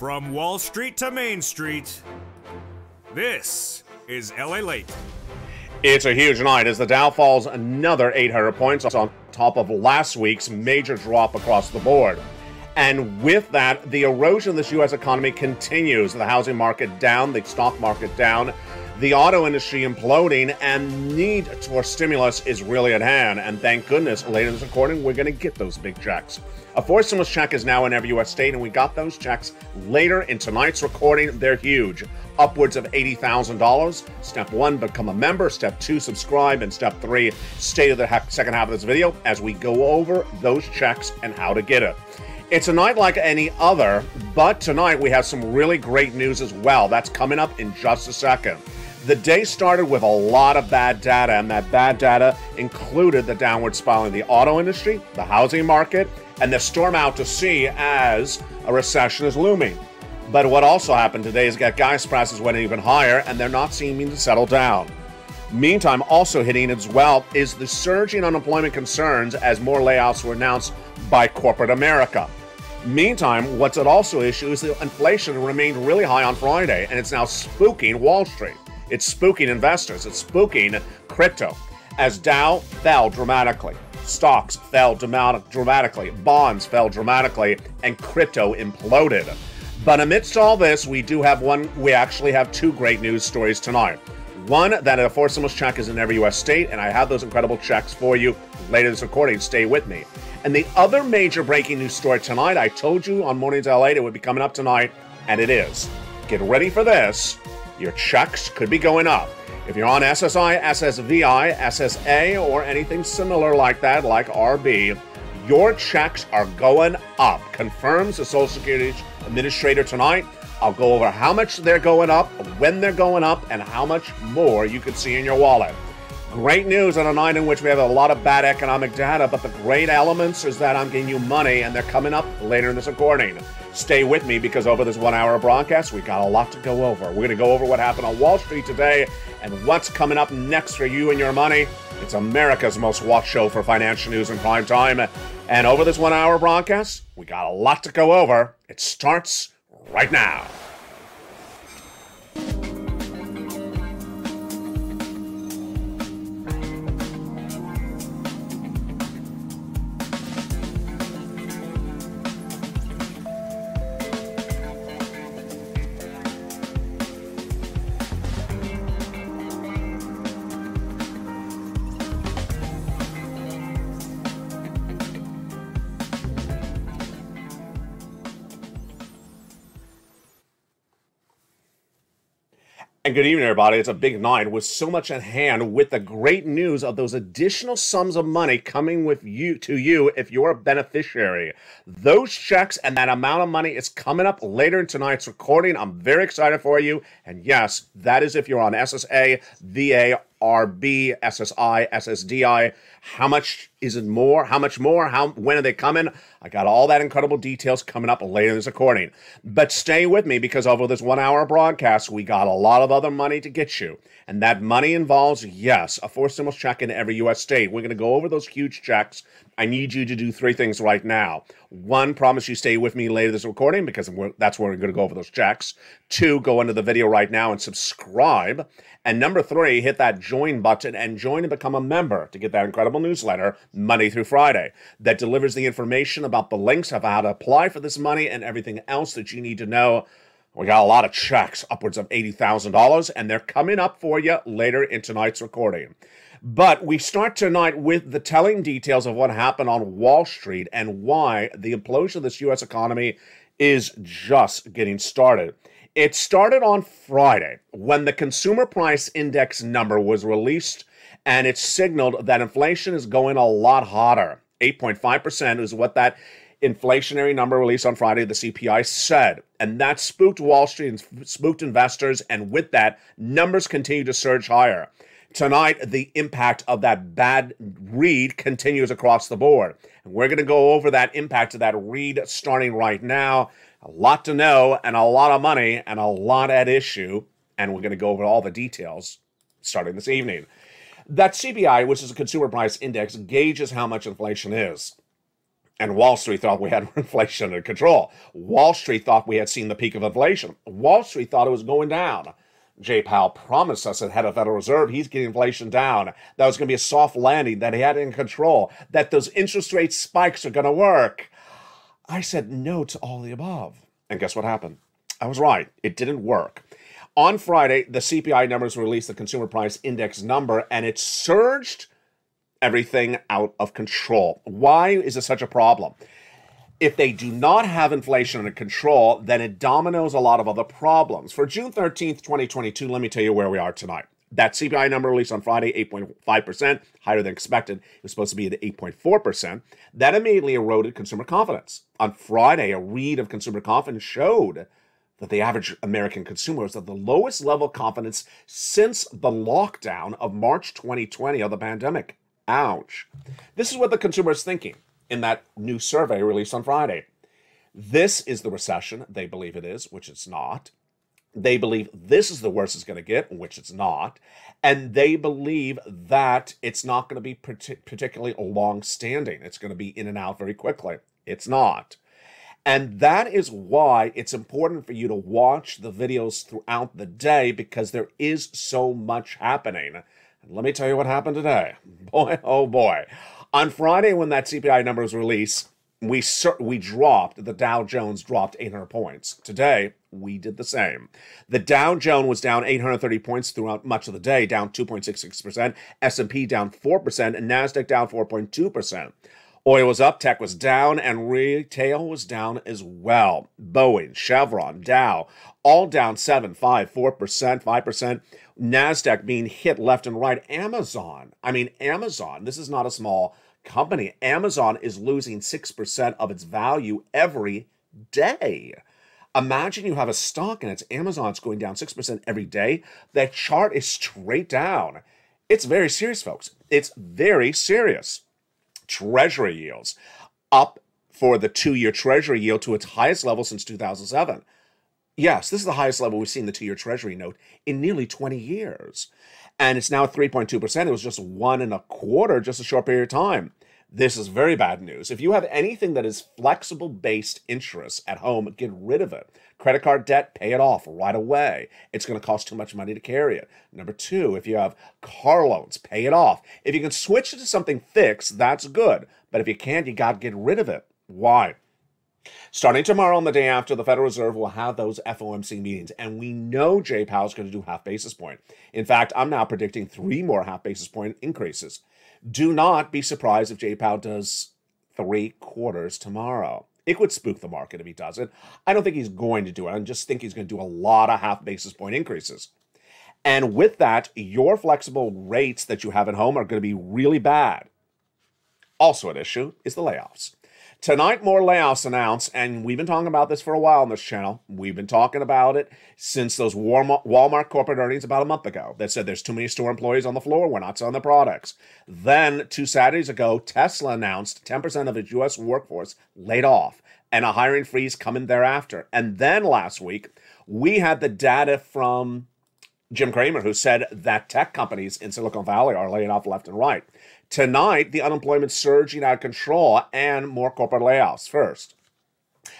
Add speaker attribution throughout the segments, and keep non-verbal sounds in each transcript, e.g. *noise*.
Speaker 1: From Wall Street to Main Street, this is LA Late.
Speaker 2: It's a huge night as the Dow falls another 800 points on top of last week's major drop across the board. And with that, the erosion of this U.S. economy continues. The housing market down, the stock market down, the auto industry imploding, and need for stimulus is really at hand. And thank goodness, later in this recording, we're going to get those big checks. A fourth stimulus check is now in every U.S. state, and we got those checks later in tonight's recording. They're huge, upwards of $80,000. Step one, become a member. Step two, subscribe. And step three, stay to the second half of this video as we go over those checks and how to get it. It's a night like any other, but tonight we have some really great news as well. That's coming up in just a second. The day started with a lot of bad data, and that bad data included the downward spiral in the auto industry, the housing market, and the storm out to sea as a recession is looming. But what also happened today is that gas prices went even higher, and they're not seeming to settle down. Meantime, also hitting as well is the surging unemployment concerns as more layoffs were announced by corporate America. Meantime, what's at also issue is the inflation remained really high on Friday, and it's now spooking Wall Street. It's spooking investors. It's spooking crypto. As Dow fell dramatically, stocks fell dramatically, bonds fell dramatically, and crypto imploded. But amidst all this, we do have one, we actually have two great news stories tonight. One, that a stimulus check is in every U.S. state, and I have those incredible checks for you later this recording. Stay with me. And the other major breaking news story tonight, I told you on Mornings LA it would be coming up tonight, and it is. Get ready for this your checks could be going up. If you're on SSI, SSDI, SSA, or anything similar like that, like RB, your checks are going up, confirms the Social Security Administrator tonight. I'll go over how much they're going up, when they're going up, and how much more you could see in your wallet. Great news on a night in which we have a lot of bad economic data, but the great elements is that I'm getting you money and they're coming up later in this recording. Stay with me because over this one hour broadcast, we got a lot to go over. We're going to go over what happened on Wall Street today and what's coming up next for you and your money. It's America's most watched show for financial news in prime time. And over this one hour broadcast, we got a lot to go over. It starts right now. And good evening, everybody. It's a big night with so much at hand with the great news of those additional sums of money coming with you to you if you're a beneficiary. Those checks and that amount of money is coming up later in tonight's recording. I'm very excited for you. And yes, that is if you're on SSA, VA, RB, SSI, SSDI. How much is it more? How much more? How when are they coming? I got all that incredible details coming up later in this recording. But stay with me because over this one hour broadcast, we got a lot of other money to get you. And that money involves, yes, a fourth stimulus check in every U.S. state. We're going to go over those huge checks. I need you to do three things right now. One, promise you stay with me later this recording because that's where we're going to go over those checks. Two, go under the video right now and subscribe. And number three, hit that join button and join and become a member to get that incredible newsletter Monday through Friday that delivers the information about the links of how to apply for this money and everything else that you need to know. We got a lot of checks, upwards of $80,000, and they're coming up for you later in tonight's recording. But we start tonight with the telling details of what happened on Wall Street and why the implosion of this U.S. economy is just getting started. It started on Friday when the consumer price index number was released and it signaled that inflation is going a lot hotter. 8.5% is what that inflationary number released on Friday, the CPI said. And that spooked Wall Street and spooked investors. And with that, numbers continue to surge higher. Tonight, the impact of that bad read continues across the board. And we're going to go over that impact of that read starting right now a lot to know and a lot of money and a lot at issue. And we're going to go over all the details starting this evening. That CPI, which is a consumer price index, gauges how much inflation is. And Wall Street thought we had *laughs* inflation under control. Wall Street thought we had seen the peak of inflation. Wall Street thought it was going down. Jay Powell promised us at head of Federal Reserve he's getting inflation down. That was going to be a soft landing, that he had in control, that those interest rate spikes are going to work. I said no to all the above. And guess what happened? I was right. It didn't work. On Friday, the CPI numbers released the consumer price index number, and it surged everything out of control. Why is it such a problem? If they do not have inflation under control, then it dominoes a lot of other problems. For June 13th, 2022, let me tell you where we are tonight. That CPI number released on Friday, 8.5%, higher than expected. It was supposed to be at 8.4%. That immediately eroded consumer confidence. On Friday, a read of consumer confidence showed that the average American consumer was at the lowest level of confidence since the lockdown of March 2020 of the pandemic. Ouch. This is what the consumer is thinking in that new survey released on Friday. This is the recession they believe it is, which it's not. They believe this is the worst it's going to get, which it's not. And they believe that it's not going to be particularly long standing. It's going to be in and out very quickly. It's not. And that is why it's important for you to watch the videos throughout the day because there is so much happening. Let me tell you what happened today. *laughs* Boy, oh boy. On Friday, when that CPI number was released, we we dropped. The Dow Jones dropped 800 points. Today, we did the same. The Dow Jones was down 830 points throughout much of the day, down 2.66%. S&P down 4%, and Nasdaq down 4.2%. Oil was up, tech was down, and retail was down as well. Boeing, Chevron, Dow, all down 7, 5, 4%, 5%. NASDAQ being hit left and right. Amazon, I mean, Amazon, this is not a small company. Amazon is losing 6% of its value every day. Imagine you have a stock and it's Amazon's going down 6% every day. That chart is straight down. It's very serious, folks. It's very serious. Treasury yields up for the two year Treasury yield to its highest level since 2007. Yes, this is the highest level we've seen the two year Treasury note in nearly 20 years. And it's now 3.2%. It was just one and a quarter just a short period of time. This is very bad news. If you have anything that is flexible based interest at home, get rid of it. Credit card debt, pay it off right away. It's going to cost too much money to carry it. Number two, if you have car loans, pay it off. If you can switch it to something fixed, that's good. But if you can't, you got to get rid of it. Why? Starting tomorrow and the day after, the Federal Reserve will have those FOMC meetings, and we know Jay Powell's going to do half basis point. In fact, I'm now predicting three more half basis point increases. Do not be surprised if Jay Powell does three quarters tomorrow. It would spook the market if he does it. I don't think he's going to do it. I just think he's going to do a lot of half basis point increases. And with that, your flexible rates that you have at home are going to be really bad. Also, an issue is the layoffs. Tonight, more layoffs announced, and we've been talking about this for a while on this channel. We've been talking about it since those Walmart corporate earnings about a month ago that said there's too many store employees on the floor, we're not selling the products. Then, two Saturdays ago, Tesla announced 10% of its U.S. workforce laid off and a hiring freeze coming thereafter. And then last week, we had the data from Jim Cramer, who said that tech companies in Silicon Valley are laying off left and right. Tonight, the unemployment surging out of control and more corporate layoffs. First,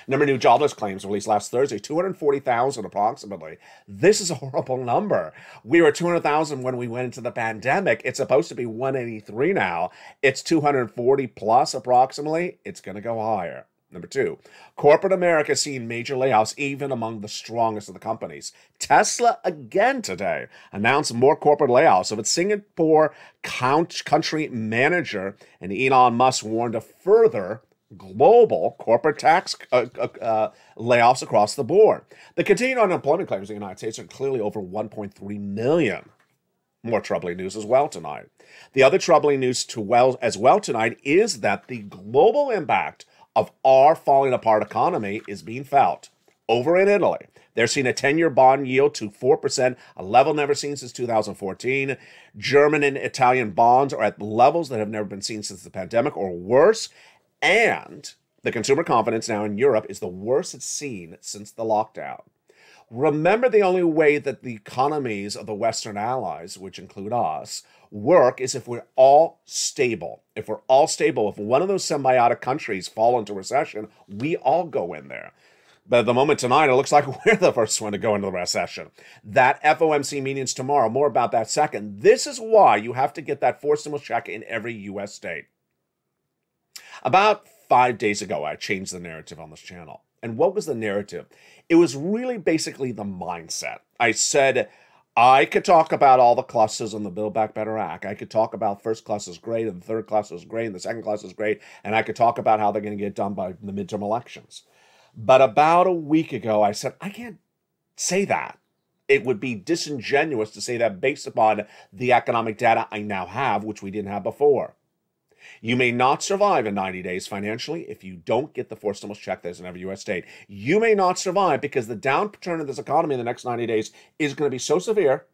Speaker 2: number of new jobless claims released last Thursday, 240,000 approximately. This is a horrible number. We were 200,000 when we went into the pandemic. It's supposed to be 183 now. It's 240 plus approximately. It's going to go higher. Number two, corporate America seeing major layoffs even among the strongest of the companies. Tesla again today announced more corporate layoffs of its Singapore country manager, and Elon Musk warned of further global corporate tax uh, uh, uh, layoffs across the board. The continued unemployment claims in the United States are clearly over 1.3 million. More troubling news as well tonight. The other troubling news to well as well tonight is that the global impact of our falling apart economy is being felt. Over in Italy, they're seeing a 10 year bond yield to 4%, a level never seen since 2014. German and Italian bonds are at levels that have never been seen since the pandemic or worse. And the consumer confidence now in Europe is the worst it's seen since the lockdown. Remember, the only way that the economies of the Western allies, which include us, work is if we're all stable. If we're all stable, if one of those symbiotic countries fall into recession, we all go in there. But at the moment tonight, it looks like *laughs* we're the first one to go into the recession. That FOMC meeting's tomorrow. More about that second. This is why you have to get that forced stimulus check in every U.S. state. About five days ago, I changed the narrative on this channel. And what was the narrative? It was really basically the mindset. I said, I could talk about all the clusters in the Build Back Better Act. I could talk about first class is great and the third class is great and the second class is great. And I could talk about how they're going to get done by the midterm elections. But about a week ago, I said, I can't say that. It would be disingenuous to say that based upon the economic data I now have, which we didn't have before. You may not survive in 90 days financially if you don't get the forced stimulus check that's in every U.S. state. You may not survive because the downturn of this economy in the next 90 days is going to be so severe,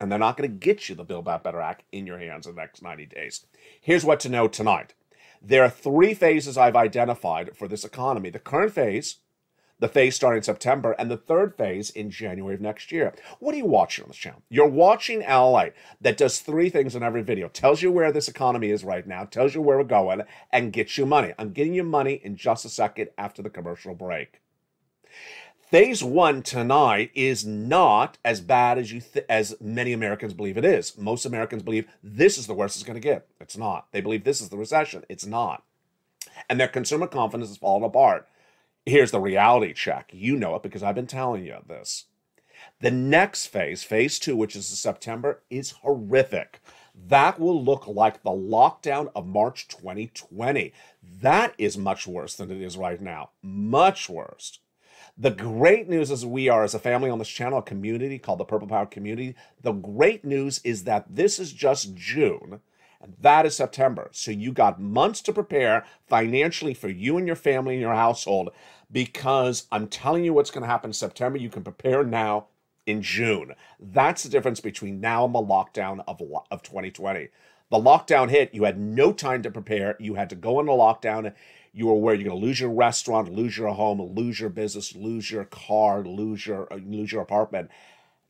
Speaker 2: and they're not going to get you the Build Back Better Act in your hands in the next 90 days. Here's what to know tonight. There are three phases I've identified for this economy. The current phase, the phase starting in September, and the third phase in January of next year. What are you watching on this channel? You're watching LA that does three things in every video. Tells you where this economy is right now, tells you where we're going, and gets you money. I'm getting you money in just a second after the commercial break. Phase one tonight is not as bad as you as many Americans believe it is. Most Americans believe this is the worst it's going to get. It's not. They believe this is the recession. It's not. And their consumer confidence is falling apart. Here's the reality check. You know it because I've been telling you this. The next phase, phase two, which is September, is horrific. That will look like the lockdown of March 2020. That is much worse than it is right now. Much worse. The great news is we are, as a family on this channel, a community called the Purple Power Community. The great news is that this is just June that is September. So you got months to prepare financially for you and your family and your household because I'm telling you what's going to happen in September. You can prepare now in June. That's the difference between now and the lockdown of, of 2020. The lockdown hit, you had no time to prepare. You had to go into lockdown. You were aware you're going to lose your restaurant, lose your home, lose your business, lose your car, lose your uh, lose your apartment.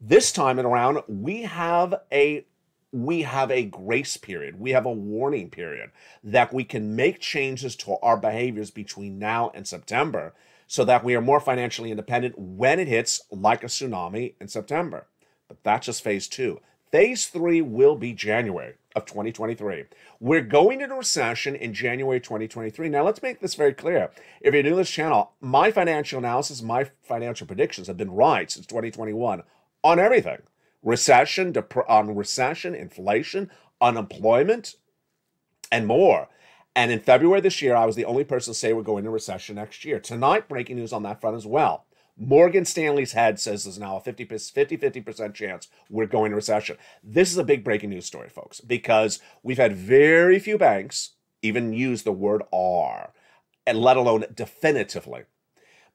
Speaker 2: This time around, we have a we have a grace period. We have a warning period that we can make changes to our behaviors between now and September so that we are more financially independent when it hits like a tsunami in September. But that's just phase two. Phase three will be January of 2023. We're going into recession in January 2023. Now, let's make this very clear. If you're new to this channel, my financial analysis, my financial predictions have been right since 2021 on everything recession, dep- on um, recession, inflation, unemployment, and more. And in February this year, I was the only person to say we're going into recession next year. Tonight, breaking news on that front as well. Morgan Stanley's head says there's now a 50 50 50% chance we're going to recession. This is a big breaking news story, folks, because we've had very few banks even use the word R, and let alone definitively.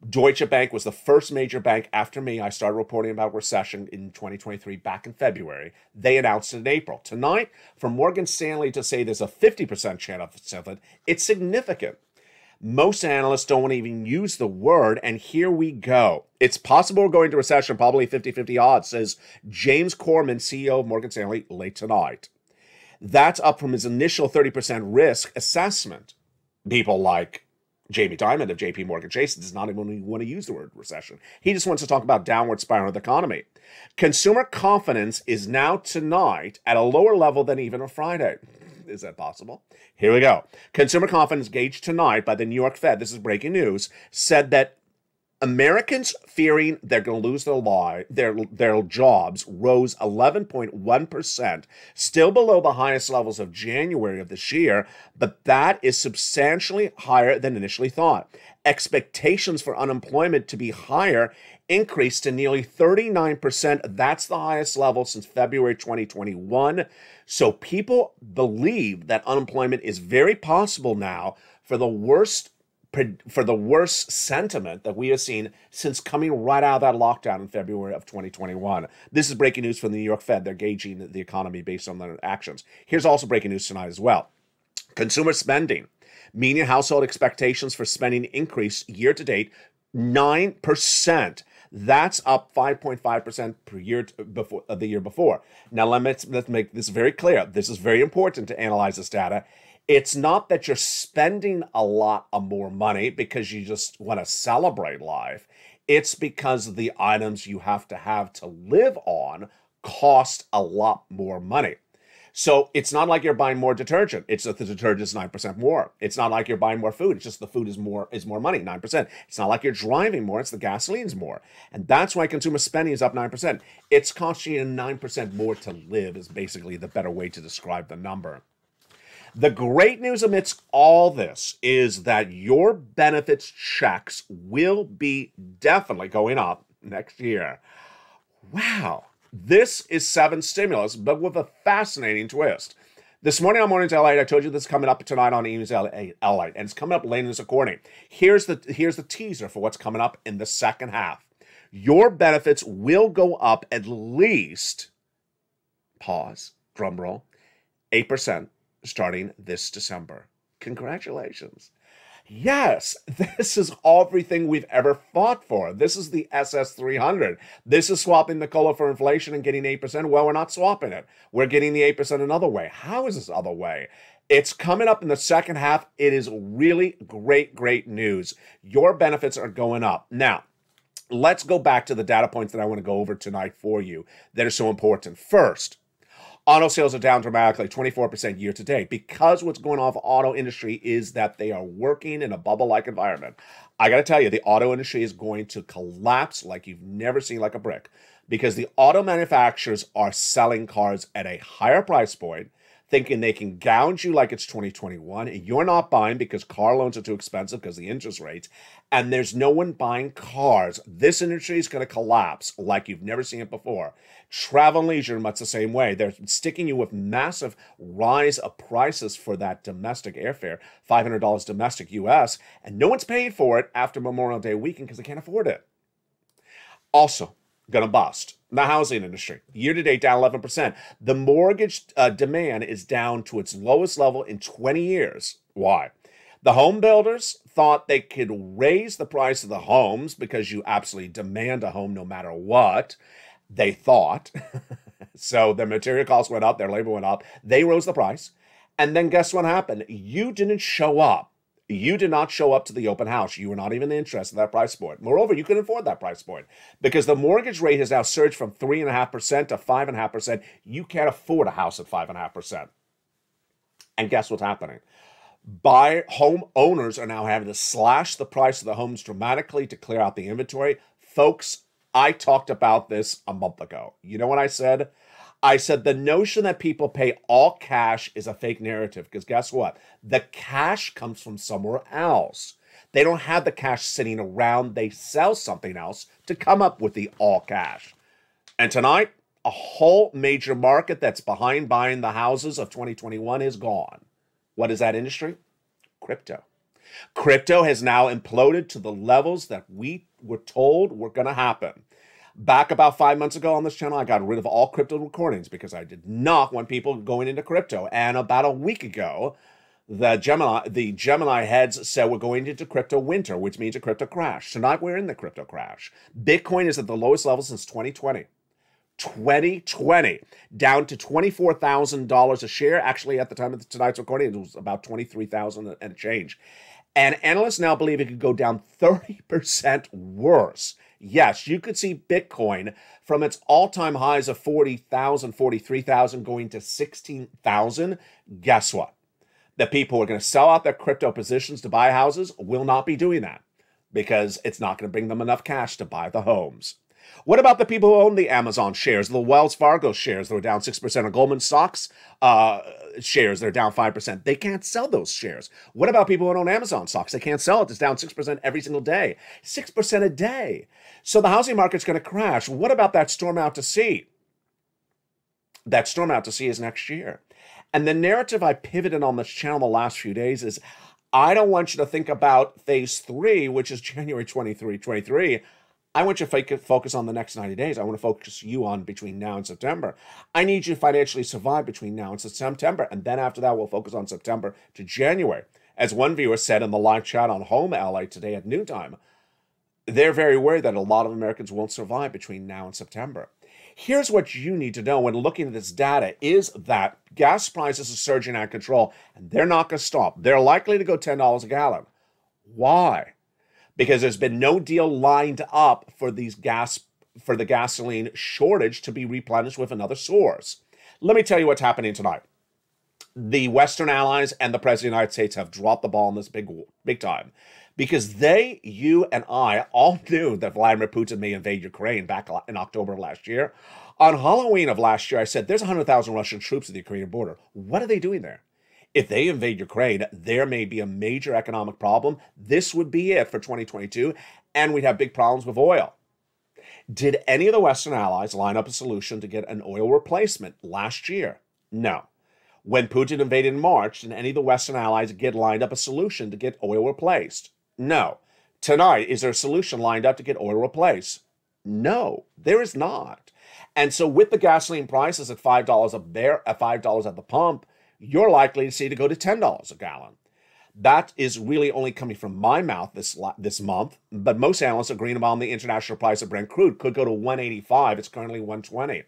Speaker 2: Deutsche Bank was the first major bank after me. I started reporting about recession in 2023 back in February. They announced it in April. Tonight, for Morgan Stanley to say there's a 50% chance of it, it's significant. Most analysts don't even use the word, and here we go. It's possible we're going to recession, probably 50 50 odds, says James Gorman, CEO of Morgan Stanley, late tonight. That's up from his initial 30% risk assessment. People like Jamie Dimon of JP Morgan Chase does not even want to use the word recession. He just wants to talk about downward spiral of the economy. Consumer confidence is now tonight at a lower level than even on Friday. Is that possible? Here we go. Consumer confidence gauged tonight by the New York Fed, this is breaking news, said that Americans fearing they're going to lose their lie, their their jobs rose 11.1%, still below the highest levels of January of this year, but that is substantially higher than initially thought. Expectations for unemployment to be higher increased to nearly 39%. That's the highest level since February 2021. So people believe that unemployment is very possible now for the worst for the worst sentiment that we have seen since coming right out of that lockdown in February of 2021. This is breaking news from the New York Fed. They're gauging the economy based on their actions. Here's also breaking news tonight as well. Consumer spending. Median household expectations for spending increased year to date 9%. That's up 5.5% per year before uh, the year before. Now let's let's make this very clear. This is very important to analyze this data. It's not that you're spending a lot of more money because you just want to celebrate life. It's because the items you have to have to live on cost a lot more money. So it's not like you're buying more detergent. It's that the detergent's nine percent more. It's not like you're buying more food. It's just the food is more is more money, nine percent. It's not like you're driving more. It's the gasoline's more, and that's why consumer spending is up nine percent. It's costing you nine percent more to live. Is basically the better way to describe the number. The great news amidst all this is that your benefits checks will be definitely going up next year. Wow. This is seven stimulus, but with a fascinating twist. This morning on Mornings LA, I told you this is coming up tonight on Evening LA, and it's coming up later this recording. Here's the here's the teaser for what's coming up in the second half. Your benefits will go up at least pause, drum roll, eight percent starting this December. Congratulations. Yes, *laughs* this is everything we've ever fought for. This is the SS 300. This is swapping the COLA for inflation and getting 8%. Well, we're not swapping it. We're getting the 8% another way. How is this other way? It's coming up in the second half. It is really great, great news. Your benefits are going up. Now, let's go back to the data points that I want to go over tonight for you that are so important. First, Auto sales are down dramatically, 24% year to date, because what's going on for auto industry is that they are working in a bubble-like environment. I got to tell you, the auto industry is going to collapse like you've never seen, like a brick, because the auto manufacturers are selling cars at a higher price point thinking they can gouge you like it's 2021 and you're not buying because car loans are too expensive because the interest rates and there's no one buying cars this industry is going to collapse like you've never seen it before travel and leisure much the same way they're sticking you with massive rise of prices for that domestic airfare $500 domestic us and no one's paying for it after memorial day weekend because they can't afford it also gonna bust. The housing industry, year to date, down 11%. The mortgage uh, demand is down to its lowest level in 20 years. Why? The home builders thought they could raise the price of the homes because you absolutely demand a home no matter what. They thought. *laughs* so their material costs went up, their labor went up. They rose the price. And then guess what happened? You didn't show up you did not show up to the open house. You were not even interested in that price point. Moreover, you can afford that price point because the mortgage rate has now surged from 3.5% to 5.5%. You can't afford a house at 5.5%. And guess what's happening? Buy home owners are now having to slash the price of the homes dramatically to clear out the inventory. Folks, I talked about this a month ago. You know what I said? I said the notion that people pay all cash is a fake narrative because guess what? The cash comes from somewhere else. They don't have the cash sitting around, they sell something else to come up with the all cash. And tonight, a whole major market that's behind buying the houses of 2021 is gone. What is that industry? Crypto. Crypto has now imploded to the levels that we were told were going to happen. Back about five months ago on this channel, I got rid of all crypto recordings because I did not want people going into crypto. And about a week ago, the Gemini, the Gemini heads said we're going into crypto winter, which means a crypto crash. Tonight we're in the crypto crash. Bitcoin is at the lowest level since 2020. 2020 down to $24,000 a share. Actually, at the time of tonight's recording, it was about 23,000 and a change. And analysts now believe it could go down 30% worse yes, you could see Bitcoin from its all time highs of 40,000, 43,000 going to 16,000. Guess what? The people who are going to sell out their crypto positions to buy houses will not be doing that because it's not going to bring them enough cash to buy the homes. What about the people who own the Amazon shares, the Wells Fargo shares that are down 6%, or Goldman Sachs uh, shares that are down 5%? They can't sell those shares. What about people who own Amazon stocks? They can't sell it. It's down 6% every single day. 6% a day. So the housing market's going to crash. What about that storm out to sea? That storm out to sea is next year. And the narrative I pivoted on this channel the last few days is I don't want you to think about phase three, which is *laughs* January 23, 23. I want you to focus on the next 90 days. I want to focus you on between now and September. I need you to financially survive between now and September. And then after that, we'll focus on September to January. As one viewer said in the live chat on Home Ally today at noontime, they're very worried that a lot of Americans won't survive between now and September. Here's what you need to know when looking at this data is that gas prices are surging out of control and they're not going to stop. They're likely to go $10 a gallon. Why? Because there's been no deal lined up for these gas for the gasoline shortage to be replenished with another source. Let me tell you what's happening tonight. The Western allies and the President of the United States have dropped the ball on this big, big time because they, you, and I all *laughs* knew that Vladimir Putin may invade Ukraine back in October of last year. On Halloween of last year, I said there's 100,000 Russian troops at the Ukrainian border. What are they doing there? If they invade Ukraine, there may be a major economic problem. This would be it for 2022, and we'd have big problems with oil. Did any of the Western allies line up a solution to get an oil replacement last year? No. When Putin invaded in March, did any of the Western allies get lined up a solution to get oil replaced? No. Tonight, is there a solution lined up to get oil replaced? No, there is not. And so, with the gasoline prices at five dollars a bar at five dollars at the pump, you're likely to see to go to ten dollars a gallon. That is really only coming from my mouth this this month, but most analysts agreeing about the international price of Brent crude could go to 185. It's currently 120.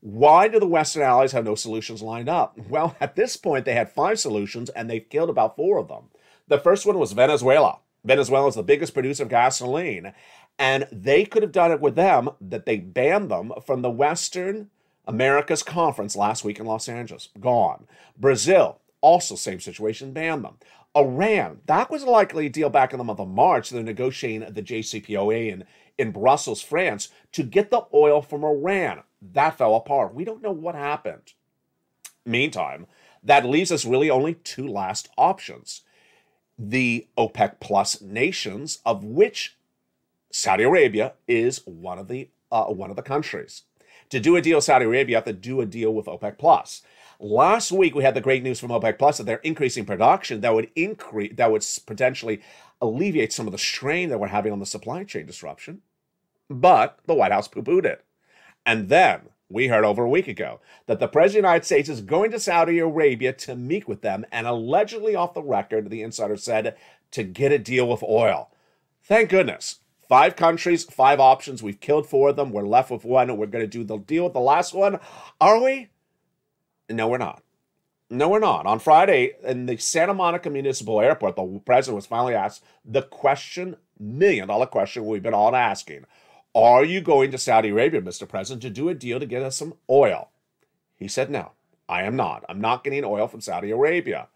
Speaker 2: Why do the Western allies have no solutions lined up? *laughs* Well, at this point, they had five solutions and they've killed about four of them. The first one was Venezuela. Venezuela is the biggest producer of gasoline, and they could have done it with them that they banned them from the Western Americas Conference last week in Los Angeles. Gone. Brazil, also same situation, banned them. Iran, that was a likely deal back in the month of March. They're negotiating the JCPOA in, in Brussels, France, to get the oil from Iran. That fell apart. We don't know what happened. Meantime, that leaves us really only two last options. The OPEC Plus nations, of which Saudi Arabia is one of the uh, one of the countries. To do a deal with Saudi Arabia, you have to do a deal with OPEC Plus. Last week we had the great news from OPEC Plus that they're increasing production that would increase that would potentially alleviate some of the strain that we're having on the supply chain disruption. But the White House poo-pooed it. And then we heard over a week ago that the President of the United States is going to Saudi Arabia to meet with them, and allegedly off the record, the insider said to get a deal with oil. Thank goodness. Five countries, five options. We've killed four of them. We're left with one, we're going to do the deal with the last one. Are we? No, we're not. No, we're not. On Friday, in the Santa Monica Municipal Airport, the president was finally asked the question, million dollar question we've been all asking Are you going to Saudi Arabia, Mr. President, to do a deal to get us some oil? He said, No, I am not. I'm not getting oil from Saudi Arabia.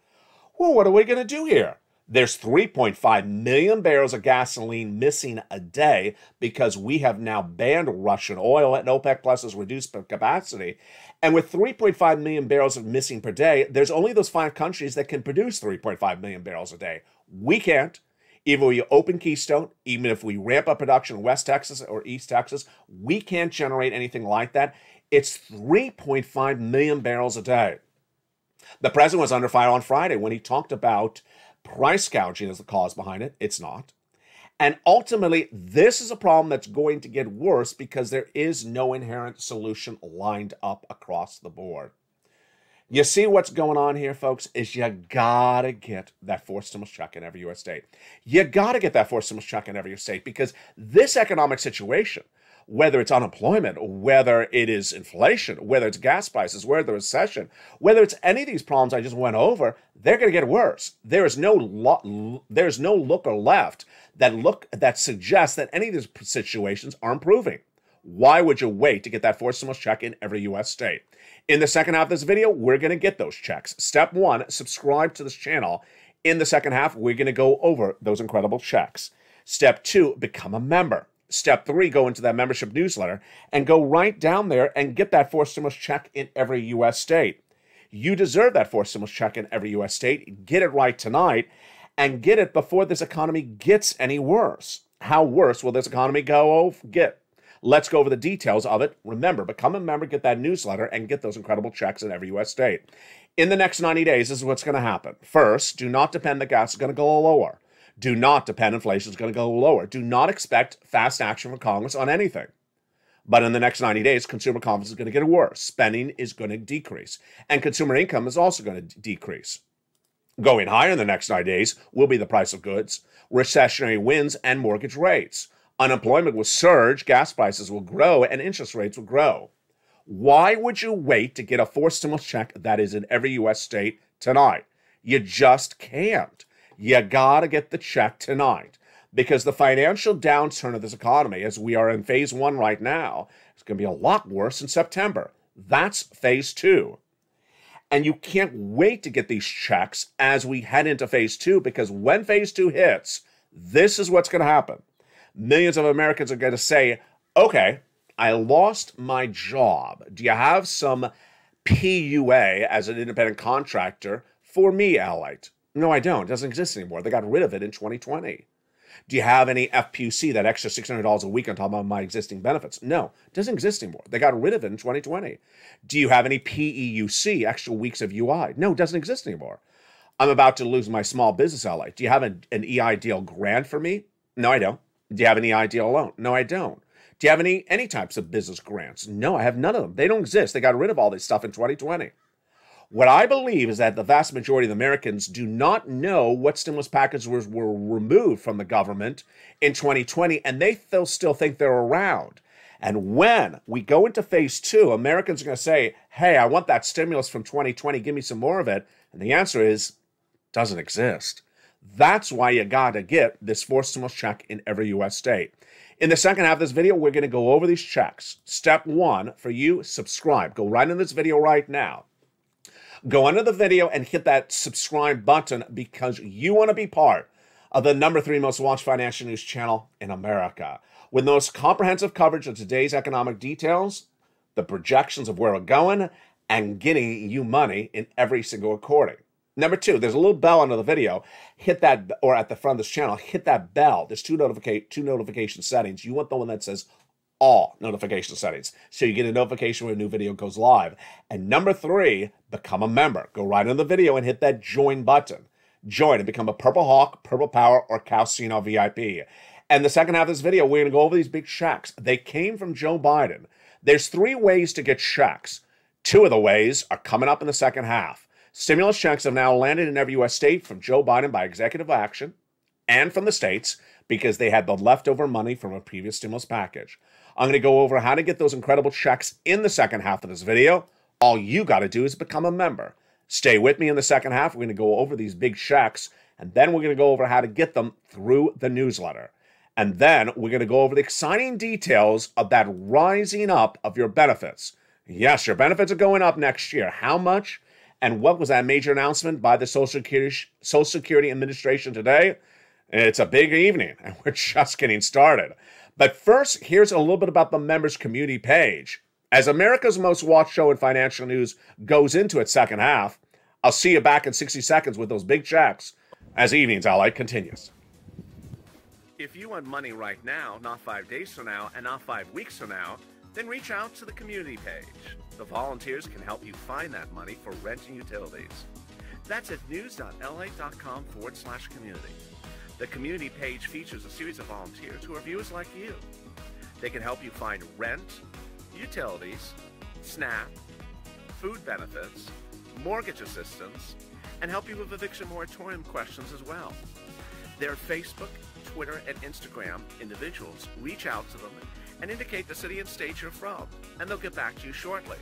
Speaker 2: Well, what are we going to do here? There's 3.5 million barrels of gasoline missing a day because we have now banned Russian oil and OPEC Plus has reduced capacity. And with 3.5 million barrels of missing per day, there's only those five countries that can produce 3.5 million barrels a day. We can't. Even if we open Keystone, even if we ramp up production in West Texas or East Texas, we can't generate anything like that. It's 3.5 million barrels a day. The president was under fire on Friday when he talked about price gouging is the cause behind it. It's not. And ultimately, this is a problem that's going to get worse because there is no inherent solution lined up across the board. You see what's going on here, folks, is you gotta get that forced stimulus check in every U.S. state. You gotta get that forced stimulus check in every state because this economic situation, whether it's unemployment, whether it is inflation, whether it's gas prices, whether it's recession, whether it's any of these problems I just went over, they're going to get worse. There is no lo- there's no looker left that look that suggests that any of these situations are improving. Why would you wait to get that forced stimulus check in every U.S. state? In the second half of this video, we're going to get those checks. Step one: subscribe to this channel. In the second half, we're going to go over those incredible checks. Step two: become a member. Step three, go into that membership newsletter and go right down there and get that forced stimulus check in every U.S. state. You deserve that forced stimulus check in every U.S. state. Get it right tonight and get it before this economy gets any worse. How worse will this economy go oh, get? Let's go over the details of it. Remember, become a member, get that newsletter, and get those incredible checks in every U.S. state. In the next 90 days, this is what's going to happen. First, do not depend that gas is going to go lower. Do not depend inflation is going to go lower. Do not expect fast action from Congress on anything. But in the next 90 days, consumer confidence is going to get worse. Spending is going to decrease. And consumer income is also going to decrease. Going higher in the next 90 days will be the price of goods, recessionary winds, and mortgage rates. Unemployment will surge, gas prices will grow, and interest rates will grow. Why would you wait to get a forced stimulus check that is in every U.S. state tonight? You just can't. You gotta get the check tonight because the financial downturn of this economy, as we are in phase one right now, is going to be a lot worse in September. That's phase two. And you can't wait to get these checks as we head into phase two because when phase two hits, this is what's going to happen. Millions of Americans are going to say, okay, I lost my job. Do you have some PUA as an independent contractor for me, Alight? No, I don't. It doesn't exist anymore. They got rid of it in 2020. Do you have any FPC, that extra $600 a week on top of my existing benefits? No, it doesn't exist anymore. They got rid of it in 2020. Do you have any PEUC, extra weeks of UI? No, it doesn't exist anymore. I'm about to lose my small business ally. Do you have an, an EIDL grant for me? No, I don't. Do you have an EIDL loan? No, I don't. Do you have any any types of business grants? No, I have none of them. They don't exist. They got rid of all this stuff in 2020. What I believe is that the vast majority of Americans do not know what stimulus packages were, were removed from the government in 2020, and they still think they're around. And when we go into phase two, Americans are going to say, Hey, I want that stimulus from 2020. Give me some more of it. And the answer is, doesn't exist. That's why you got to get this forced stimulus check in every U.S. state. In the second half of this video, we're going to go over these checks. Step one for you, subscribe. Go right in this video right now. Go under the video and hit that subscribe button because you want to be part of the number three most watched financial news channel in America. With most comprehensive coverage of today's economic details, the projections of where we're going, and getting you money in every single recording. Number two, there's a little bell under the video. Hit that, or at the front of this channel, hit that bell. There's two notification two notification settings. You want the one that says all notification settings. So you get a notification when a new video goes live. And number three, become a member. Go right in the video and hit that join button. Join and become a Purple Hawk, Purple Power, or Calcino VIP. And the second half of this video, we're going to go over these big checks. They came from Joe Biden. There's three ways to get checks. Two of the ways are coming up in the second half. Stimulus checks have now landed in every U.S. state from Joe Biden by executive action and from the states because they had the leftover money from a previous stimulus package. I'm going to go over how to get those incredible checks in the second half of this video. All you got to do is become a member. Stay with me in the second half. We're going to go over these big checks, and then we're going to go over how to get them through the newsletter. And then we're going to go over the exciting details of that rising up of your benefits. Yes, your benefits are going up next year. How much? And what was that major announcement by the Social Security, Social Security Administration today? It's a big evening, *laughs* and we're just getting started. But first, here's a little bit about the members community page. As America's most watched show in financial news goes into its second half, I'll see you back in 60 seconds with those big checks as Evenings Ally continues.
Speaker 3: If you want money right now, not five days from now, and not five weeks from now, then reach out to the community page. The volunteers can help you find that money for rent and utilities. That's at news.la.com forward slash community. The community page features a series of volunteers who are viewers like you. They can help you find rent, utilities, SNAP, food benefits, mortgage assistance, and help you with eviction moratorium questions as well. Their Facebook, Twitter, and Instagram individuals reach out to them and indicate the city and state you're from, and they'll get back to you shortly.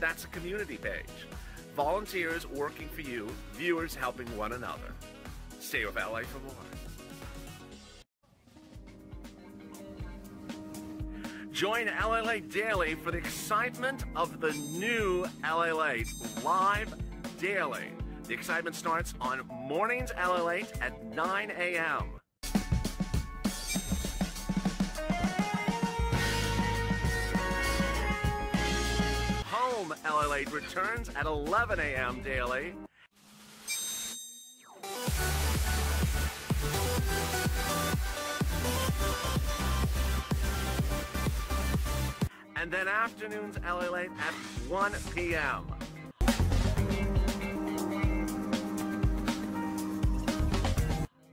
Speaker 3: That's a community page. Volunteers working for you, viewers helping one another. Stay with LA for more. Join LA Daily for the excitement of the new LA live daily. The excitement starts on mornings LA at 9 a.m. Home LA returns at 11 a.m. daily. And then afternoons LA Late at 1 p.m.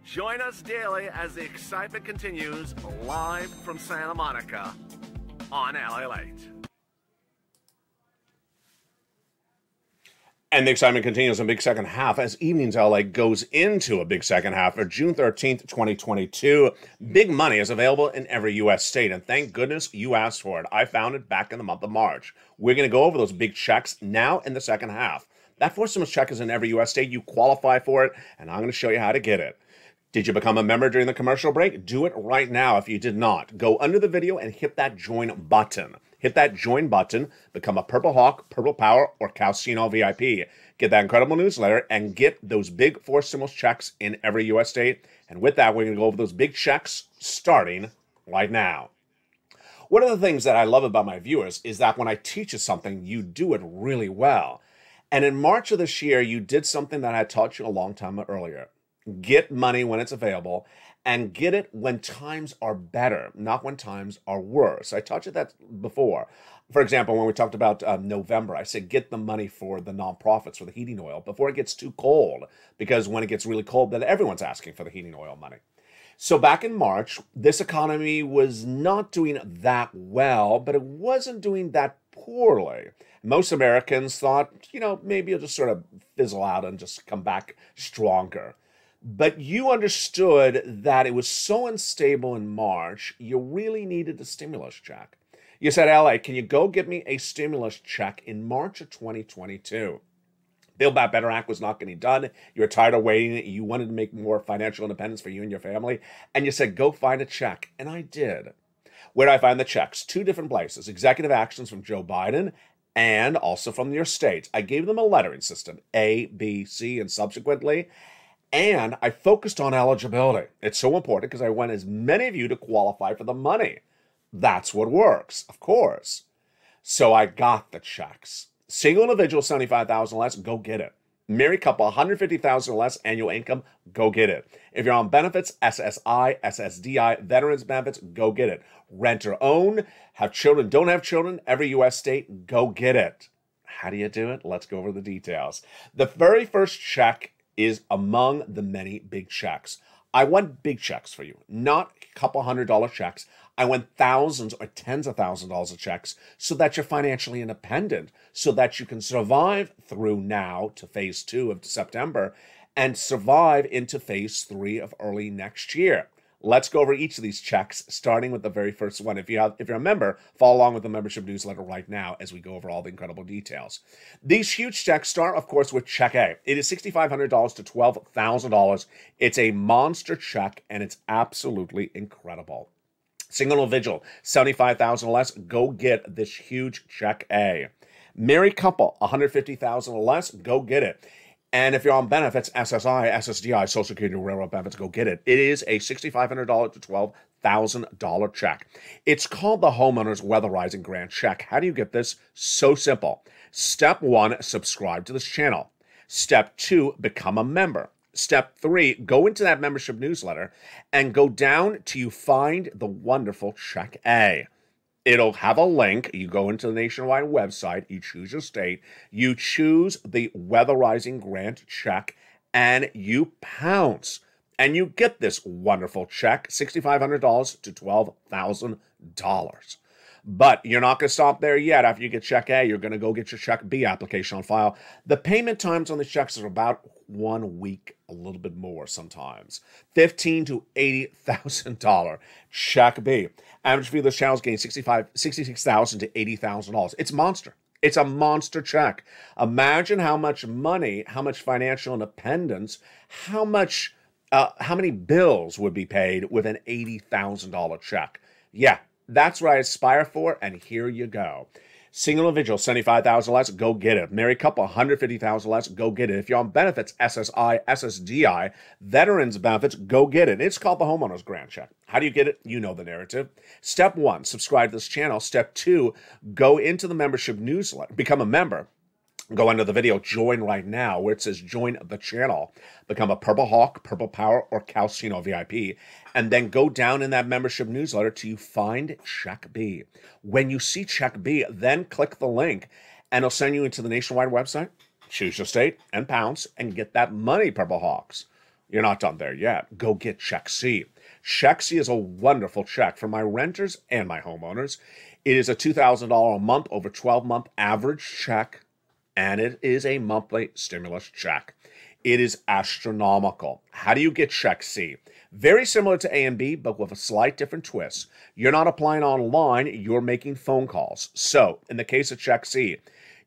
Speaker 3: Join us daily as the excitement continues live from Santa Monica on LA Late.
Speaker 2: And the excitement continues in big second half as Evenings LA goes into a big second half for June 13th, 2022. Big money is available in every U.S. state, and thank goodness you asked for it. I found it back in the month of March. We're going to go over those big checks now in the second half. That four stimulus check is in every U.S. state. You qualify for it, and I'm going to show you how to get it. Did you become a member during the commercial break? Do it right now if you did not. Go under the video and hit that join button. Hit that join button, become a Purple Hawk, Purple Power, or Casino VIP. Get that incredible newsletter and get those big four stimulus checks in every U.S. state. And with that, we're going to go over those big checks starting right now. One of the things that I love about my viewers is that when I teach you something, you do it really well. And in March of this year, you did something that I taught you a long time earlier. Get money when it's available and get it when times are better, not when times are worse. I touched that before. For example, when we talked about um, November, I said get the money for the nonprofits for the heating oil before it gets too cold, because when it gets really cold, then everyone's asking for the heating oil money. So back in March, this economy was not doing that well, but it wasn't doing that poorly. Most Americans thought, you know, maybe it'll just sort of fizzle out and just come back stronger but you understood that it was so unstable in March, you really needed a stimulus check. You said, LA, can you go get me a stimulus check in March of 2022? Build Back Better Act was not getting done. You were tired of waiting. You wanted to make more financial independence for you and your family. And you said, go find a check. And I did. Where did I find the checks? Two different places executive actions from Joe Biden and also from your state. I gave them a lettering system A, B, C, and subsequently. And I focused on eligibility. It's so important because I want as many of you to qualify for the money. That's what works, of course. So I got the checks. Single individual, 75,000 less, go get it. Married couple, 150,000 or less annual income, go get it. If you're on benefits, SSI, SSDI, veterans benefits, go get it. Rent or own, have children, don't have children, every U.S. state, go get it. How do you do it? Let's go over the details. The very first check is among the many big checks. I want big checks for you, not a couple hundred dollar checks. I want thousands or tens of thousands of dollars of checks so that you're financially independent, so that you can survive through now to phase two of September and survive into phase three of early next year. Let's go over each of these checks, starting with the very first one. If you have, if you're a member, follow along with the membership newsletter right now as we go over all the incredible details. These huge checks start, of course, with check A. It is $6,500 to $12,000. It's a monster check, and it's absolutely incredible. Single individual, 75,000 or less, go get this huge check A. Married couple, 150,000 or less, go get it. And if you're on benefits, SSI, SSDI, Social Security, Railroad benefits, go get it. It is a $6,500 to $12,000 check. It's called the Homeowners Weatherizing Grant Check. How do you get this? So simple. Step one, subscribe to this channel. Step two, become a member. Step three, go into that membership newsletter and go down till you find the wonderful Check A it'll have a link. You go into the nationwide website, you choose your state, you choose the weatherizing grant check, and you pounce. And you get this wonderful check $6,500 to $12,000. But you're not going to stop there yet. After you get check A, you're going to go get your check B application on file. The payment times on the checks are about one week, a little bit more sometimes. Fifteen to eighty thousand dollar check B. Average fee of this channel is getting sixty-five, sixty-six thousand to eighty thousand dollars. It's monster. It's a monster check. Imagine how much money, how much financial independence, how much, uh, how many bills would be paid with an eighty thousand dollar check. Yeah, that's what I aspire for, and here you go. Single individual, 75,000 less, go get it. Married couple, 150,000 less, go get it. If you're on benefits, SSI, SSDI, veterans benefits, go get it. It's called the homeowner's grant check. How do you get it? You know the narrative. Step one, subscribe to this channel. Step two, go into the membership newsletter, become a member go under the video, join right now, where it says join the channel, become a Purple Hawk, Purple Power, or Calcino VIP, and then go down in that membership newsletter you find Check B. When you see Check B, then click the link, and it'll send you into the nationwide website, choose your state and pounce, and get that money, Purple Hawks. You're not done there yet. Go get Check C. Check C is a wonderful check for my renters and my homeowners. It is a $2,000 a month over 12 month average check and it is a monthly stimulus check. It is astronomical. How do you get check C? Very similar to A and B, but with a slight different twist. You're not applying online, you're making phone calls. So, in the case of check C,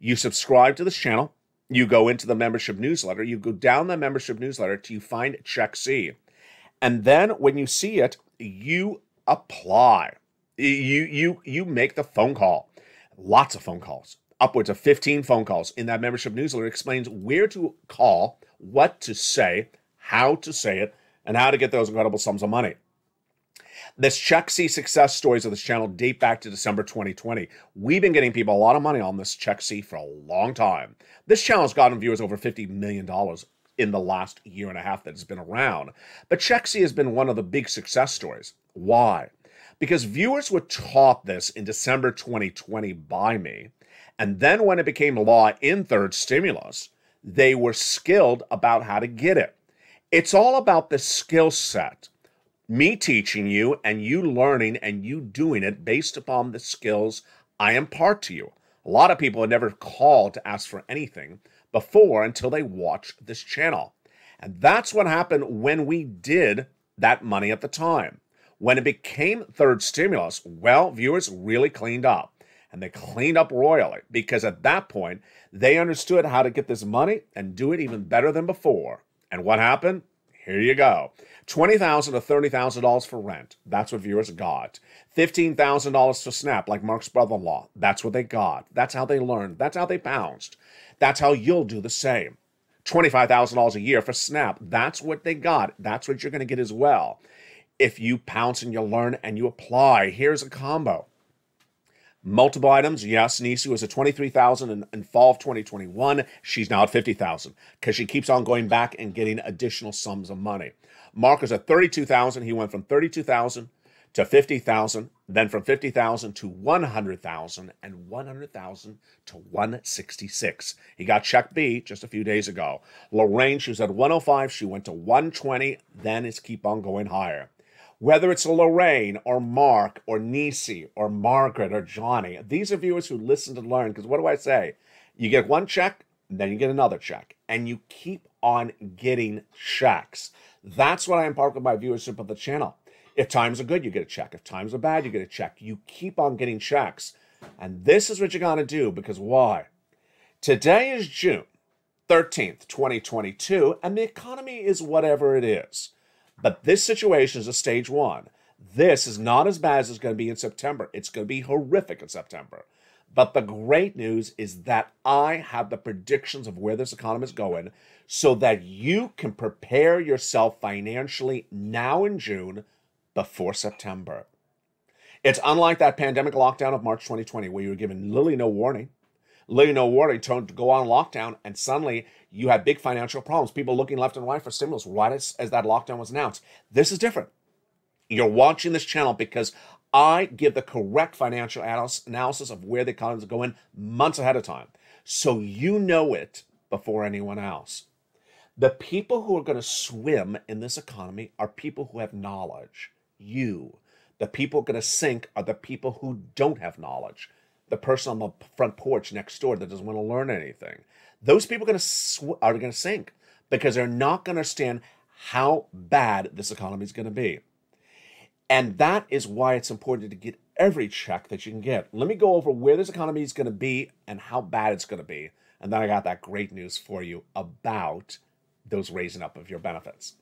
Speaker 2: you subscribe to this channel, you go into the membership newsletter, you go down the membership newsletter till you find check C. And then when you see it, you apply. You you you make the phone call. Lots of phone calls. Upwards of 15 phone calls in that membership newsletter explains where to call, what to say, how to say it, and how to get those incredible sums of money. This Check C success stories of this channel date back to December 2020. We've been getting people a lot of money on this Check C for a long time. This channel's gotten viewers over $50 million in the last year and a half that it's been around. But Check C has been one of the big success stories. Why? Because viewers were taught this in December 2020 by me. And then when it became law in third stimulus, they were skilled about how to get it. It's all about the skill set. Me teaching you and you learning and you doing it based upon the skills I impart to you. A lot of people have never called to ask for anything before until they watched this channel. And that's what happened when we did that money at the time. When it became third stimulus, well, viewers really cleaned up. And they cleaned up royally because at that point, they understood how to get this money and do it even better than before. And what happened? Here you go. $20,000 to $30,000 for rent. That's what viewers got. $15,000 to Snap, like Mark's brother in law. That's what they got. That's how they learned. That's how they bounced. That's how you'll do the same. $25,000 a year for Snap. That's what they got. That's what you're going to get as well. If you pounce and you learn and you apply, here's a combo. Multiple items, yes. Nisi was at 23,000 in, in fall of 2021. She's now at 50,000 because she keeps on going back and getting additional sums of money. Mark was at 32,000. He went from 32,000 to 50,000, then from 50,000 to 100,000 and 100,000 to 166. He got check B just a few days ago. Lorraine, she was at 105. She went to 120. Then it's keep on going higher. Whether it's Lorraine or Mark or Nisi or Margaret or Johnny, these are viewers who listen to learn. Because what do I say? You get one check, then you get another check, and you keep on getting checks. That's what I impart with my viewership of the channel. If times are good, you get a check. If times are bad, you get a check. You keep on getting checks. And this is what you got to do because why? Today is June 13th, 2022, and the economy is whatever it is. But this situation is a stage one. This is not as bad as it's going to be in September. It's going to be horrific in September. But the great news is that I have the predictions of where this economy is going so that you can prepare yourself financially now in June before September. It's unlike that pandemic lockdown of March 2020 where you were given literally no warning. Literally no warning, told to go on lockdown, and suddenly you had big financial problems. People looking left and right for stimulus right as, as that lockdown was announced. This is different. You're watching this channel because I give the correct financial analysis of where the economy is going months ahead of time. So you know it before anyone else. The people who are going to swim in this economy are people who have knowledge. You. The people going to sink are the people who don't have knowledge. The person on the front porch next door that doesn't want to learn anything. Those people are going to sw- are going to sink because they're not going to understand how bad this economy is going to be. And that is why it's important to get every check that you can get. Let me go over where this economy is going to be and how bad it's going to be. And then I got that great news for you about those raising up of your benefits.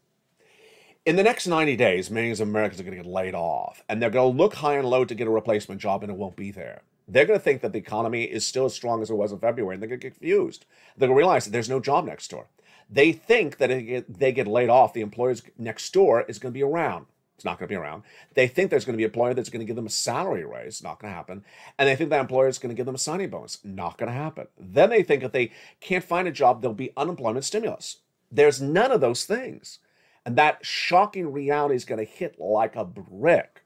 Speaker 2: In the next 90 days, millions of Americans are going to get laid off, and they're going to look high and low to get a replacement job, and it won't be there. They're going to think that the economy is still as strong as it was in February, and they're going to get confused. They're going to realize that there's no job next door. They think that if they get laid off, the employers next door is going to be around. It's not going to be around. They think there's going to be an employer that's going to give them a salary raise. Not going to happen. And they think that employer is going to give them a signing bonus. Not going to happen. Then they think if they can't find a job, there'll be unemployment stimulus. There's none of those things. And that shocking reality is going to hit like a brick.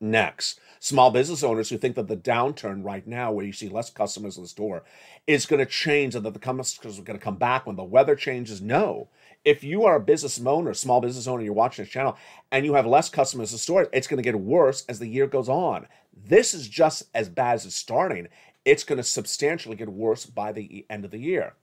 Speaker 2: Next, small business owners who think that the downturn right now, where you see less customers in the store, is going to change and that the customers are going to come back when the weather changes. No. If you are a business owner, small business owner, you're watching this channel, and you have less customers in the store, it's going to get worse as the year goes on. This is just as bad as it's starting. it's going to substantially get worse by the end of the year.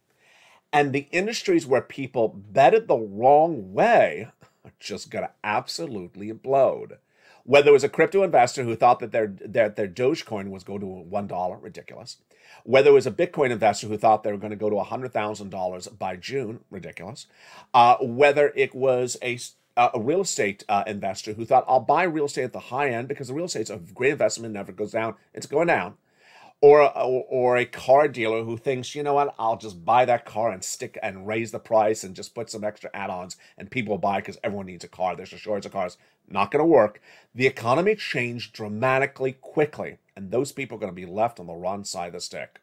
Speaker 2: And the industries where people betted the wrong way are *laughs* just going to absolutely implode. Whether it was a crypto investor who thought that their, their, their Dogecoin was going to $1, ridiculous. Whether it was a Bitcoin investor who thought they were going to go to $100,000 by June, ridiculous. Uh, whether it was a a real estate uh, investor who thought I'll buy real estate at the high end because the real estate's a great investment, never goes down, it's going down or, or, a car dealer who thinks, you know what, I'll just buy that car and stick and raise the price and just put some extra add-ons and people will buy because everyone needs a car. There's a shortage of cars. Not going to work. The economy changed dramatically quickly, and those people are going to be left on the wrong side of the stick.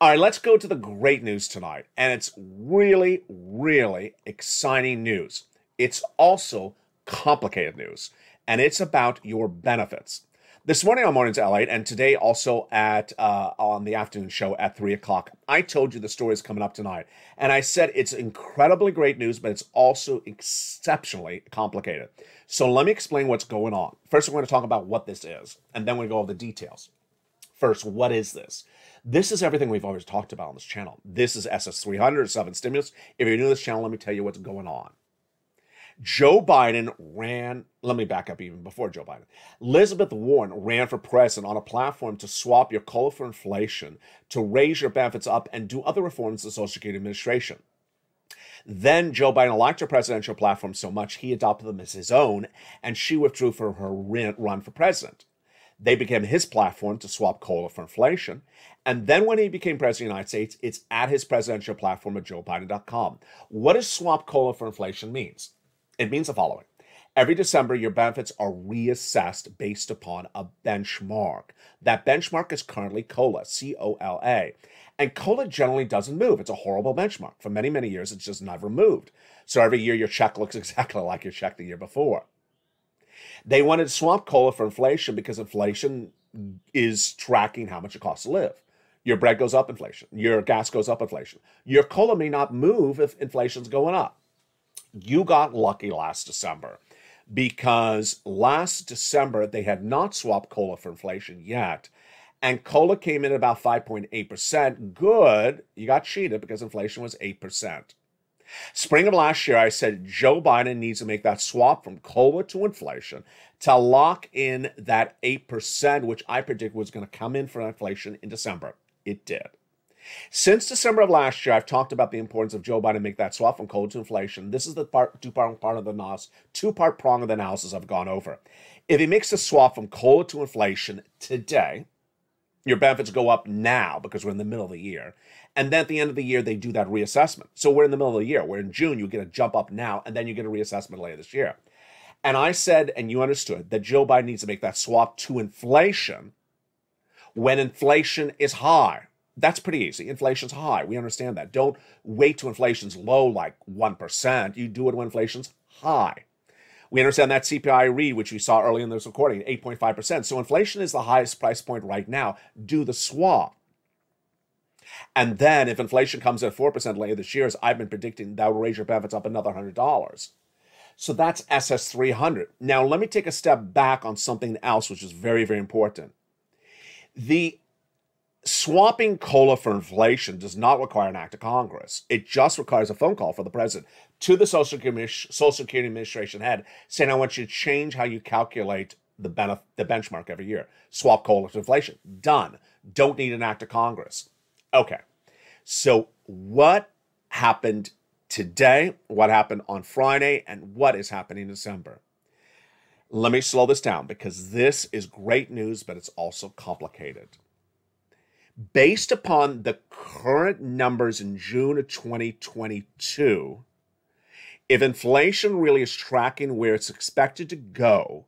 Speaker 2: All right, let's go to the great news tonight, and it's really, really exciting news. It's also complicated news, and it's about your benefits this morning on Mornings LA, and today also at uh, on the afternoon show at three o'clock. I told you the story is coming up tonight, and I said it's incredibly great news, but it's also exceptionally complicated. So let me explain what's going on. First, we're going to talk about what this is, and then we're going to go over the details. First, what is this? This is everything we've always talked about on this channel. This is SS300, 7 stimulus. If you're new to this channel, let me tell you what's going on. Joe Biden ran, let me back up even before Joe Biden. Elizabeth Warren ran for president on a platform to swap your COLA for inflation, to raise your benefits up, and do other reforms to the Social Security Administration. Then Joe Biden liked her presidential platform so much he adopted them as his own, and she withdrew from her run for president. They became his platform to swap COLA for inflation. And then when he became president of the United States, it's at his presidential platform at joebiden.com. What does swap COLA for inflation means? It means the following. Every December, your benefits are reassessed based upon a benchmark. That benchmark is currently COLA, C O L A. And COLA generally doesn't move. It's a horrible benchmark. For many, many years, it's just never moved. So every year, your check looks *laughs* exactly like your check the year before. They wanted to swap COLA for inflation because inflation is tracking how much it costs to live. Your bread goes up, inflation. Your gas goes up, inflation. Your COLA may not move if inflation's going up you got lucky last December because last December they had not swapped cola for inflation yet. And cola came in at about 5.8%. Good. You got cheated because inflation was 8%. Spring of last year, I said Joe Biden needs to make that swap from cola to inflation to lock in that 8%, which I predict was going to come in for inflation in December. It did. Since December of last year, I've talked about the importance of Joe Biden make that swap from COLA to inflation. This is the part, two part, part of the NAS, two part prong of the analysis I've gone over. If he makes a swap from COLA to inflation today, your benefits go up now because we're in the middle of the year. And then at the end of the year, they do that reassessment. So we're in the middle of the year. We're in June, you get a jump up now, and then you get a reassessment later this year. And I said, and you understood, that Joe Biden needs to make that swap to inflation when inflation is high that's pretty easy. Inflation's high. We understand that. Don't wait till inflation's low, like 1%. You do it when inflation's high. We understand that CPI read, which we saw early in this recording, 8.5%. So inflation is the highest price point right now. Do the swap. And then if inflation comes at 4% later this year, as I've been predicting, that will raise your benefits up another $100. So that's SS300. Now, let me take a step back on something else, which is very, very important. The Swapping COLA for inflation does not require an act of Congress. It just requires a phone call for the president to the Social Security, Social Security Administration head saying, I want you to change how you calculate the, benef- the benchmark every year. Swap COLA to inflation. Done. Don't need an act of Congress. Okay. So, what happened today? What happened on Friday? And what is happening in December? Let me slow this down because this is great news, but it's also complicated based upon the current numbers in June of 2022, if inflation really is tracking where it's expected to go,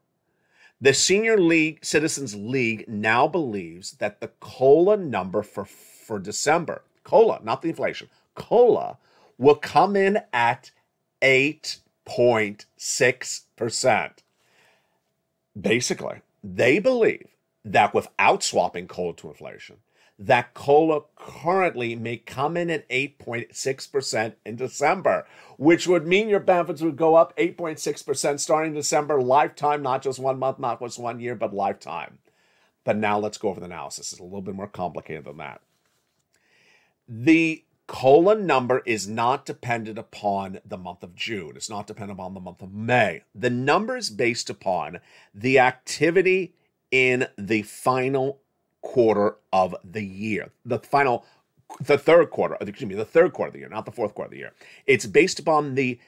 Speaker 2: the Senior League Citizens League now believes that the COLA number for, for December, COLA, not the inflation, COLA, will come in at 8.6%. Basically, they believe that without swapping COLA to inflation, that COLA currently may come in at 8.6% in December, which would mean your benefits would go up 8.6% starting December, lifetime, not just one month, not just one year, but lifetime. But now let's go over the analysis. It's a little bit more complicated than that. The COLA number is not dependent upon the month of June. It's not dependent upon the month of May. The number is based upon the activity in the final quarter of the year, the final, the third quarter, excuse me, the third quarter of the year, not the fourth quarter of the year. It's based upon the